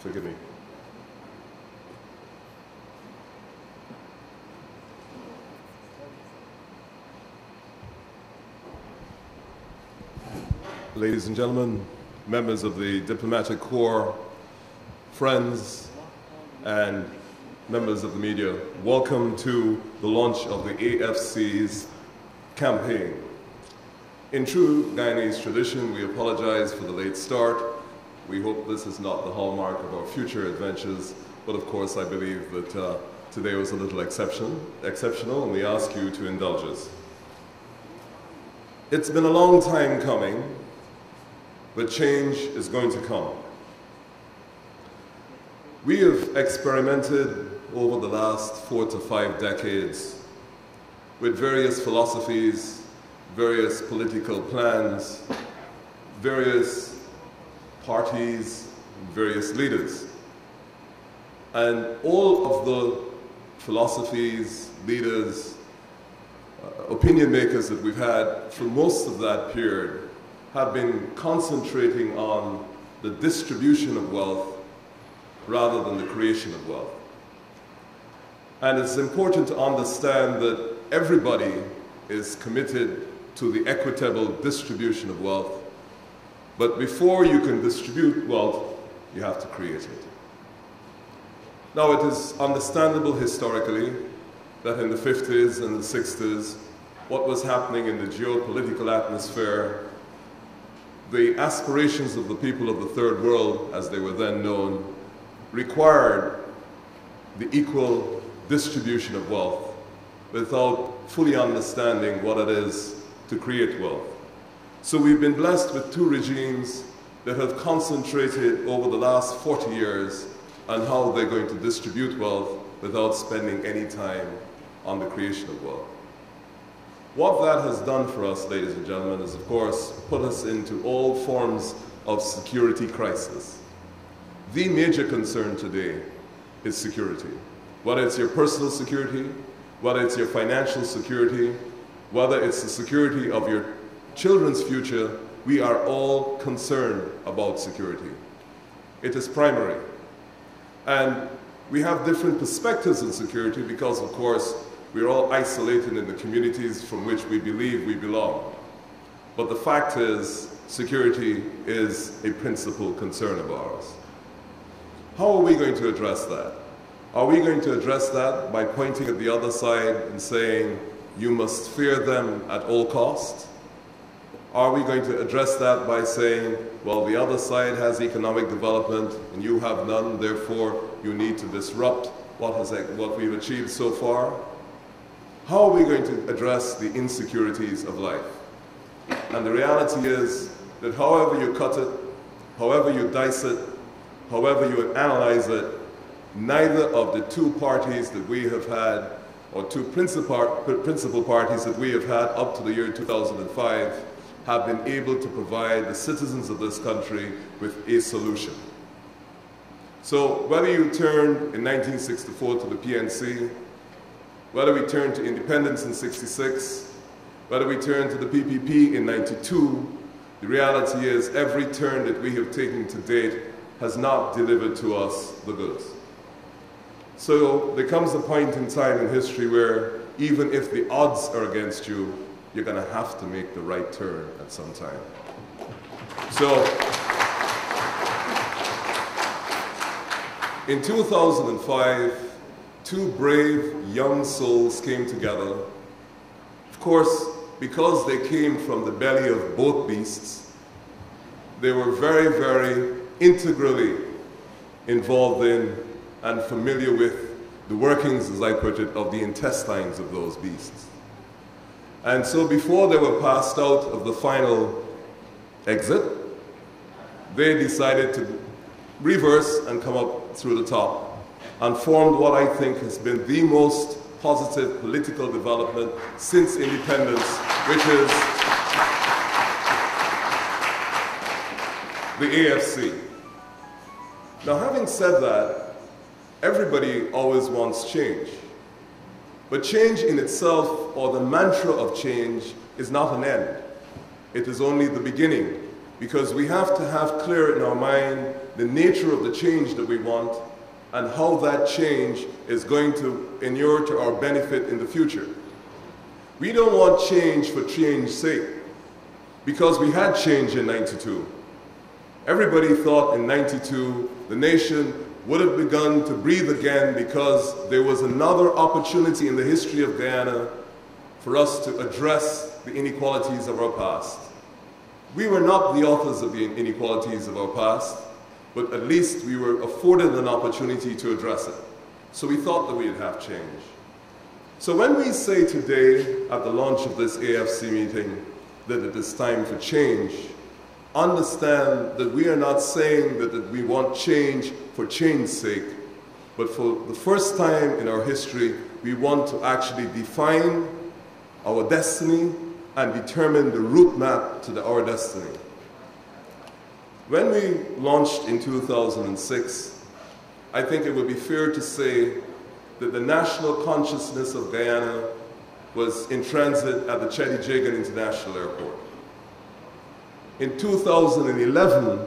Forgive me. Ladies and gentlemen, members of the diplomatic corps, friends, and members of the media, welcome to the launch of the AFC's campaign. In true Guyanese tradition, we apologize for the late start. We hope this is not the hallmark of our future adventures, but of course I believe that uh, today was a little exception, exceptional and we ask you to indulge us. It's been a long time coming, but change is going to come. We have experimented over the last four to five decades with various philosophies, various political plans, various parties, various leaders. And all of the philosophies, leaders, uh, opinion makers that we've had for most of that period have been concentrating on the distribution of wealth rather than the creation of wealth. And it's important to understand that everybody is committed to the equitable distribution of wealth. But before you can distribute wealth, you have to create it. Now, it is understandable historically that in the 50s and the 60s, what was happening in the geopolitical atmosphere, the aspirations of the people of the third world, as they were then known, required the equal distribution of wealth without fully understanding what it is to create wealth. So we've been blessed with two regimes that have concentrated over the last 40 years on how they're going to distribute wealth without spending any time on the creation of wealth. What that has done for us, ladies and gentlemen, is of course put us into all forms of security crisis. The major concern today is security. Whether it's your personal security, whether it's your financial security, whether it's the security of your children's future, we are all concerned about security. It is primary. And we have different perspectives in security because, of course, we're all isolated in the communities from which we believe we belong. But the fact is, security is a principal concern of ours. How are we going to address that? Are we going to address that by pointing at the other side and saying, you must fear them at all costs? Are we going to address that by saying, well, the other side has economic development and you have none, therefore you need to disrupt what, has, what we've achieved so far? How are we going to address the insecurities of life? And the reality is that however you cut it, however you dice it, however you analyze it, neither of the two parties that we have had, or two principal, principal parties that we have had up to the year 2005, have been able to provide the citizens of this country with a solution. So whether you turn in 1964 to the PNC, whether we turn to independence in 66, whether we turn to the PPP in 92, the reality is every turn that we have taken to date has not delivered to us the goods. So there comes a point in time in history where even if the odds are against you, you're going to have to make the right turn at some time. So in 2005, two brave young souls came together. Of course, because they came from the belly of both beasts, they were very, very integrally involved in and familiar with the workings, as I put it, of the intestines of those beasts. And so before they were passed out of the final exit, they decided to reverse and come up through the top and formed what I think has been the most positive political development since independence, which is the AFC. Now, having said that, everybody always wants change. But change in itself, or the mantra of change, is not an end. It is only the beginning, because we have to have clear in our mind the nature of the change that we want and how that change is going to inure to our benefit in the future. We don't want change for change's sake because we had change in 92. Everybody thought in 92 the nation would have begun to breathe again because there was another opportunity in the history of Guyana for us to address the inequalities of our past. We were not the authors of the inequalities of our past, but at least we were afforded an opportunity to address it. So we thought that we'd have change. So when we say today at the launch of this AFC meeting that it is time for change, understand that we are not saying that, that we want change for change's sake, but for the first time in our history, we want to actually define our destiny and determine the route map to the, our destiny. When we launched in 2006, I think it would be fair to say that the national consciousness of Guyana was in transit at the Cheddi Jagan International Airport. In 2011,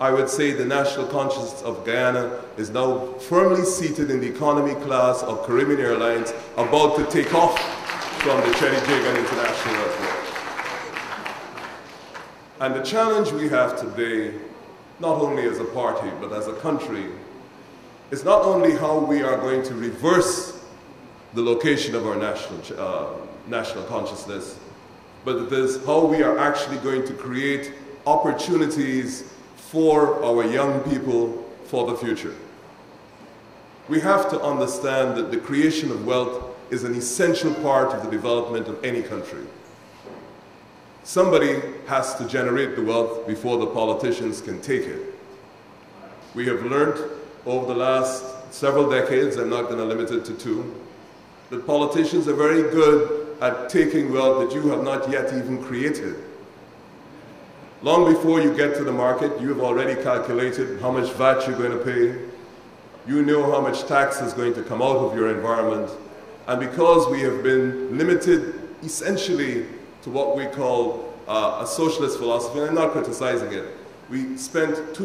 I would say the national consciousness of Guyana is now firmly seated in the economy class of Caribbean Airlines, about to take off from the Cheddi Jagan International Airport. And the challenge we have today, not only as a party, but as a country, is not only how we are going to reverse the location of our national, uh, national consciousness, but it is how we are actually going to create opportunities for our young people for the future. We have to understand that the creation of wealth is an essential part of the development of any country. Somebody has to generate the wealth before the politicians can take it. We have learned over the last several decades, I'm not going to limit it to two, that politicians are very good at taking wealth that you have not yet even created. Long before you get to the market, you have already calculated how much VAT you're going to pay. You know how much tax is going to come out of your environment. And because we have been limited essentially to what we call uh, a socialist philosophy, and I'm not criticizing it. We spent too